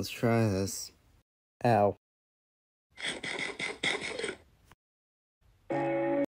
Let's try this. Ow.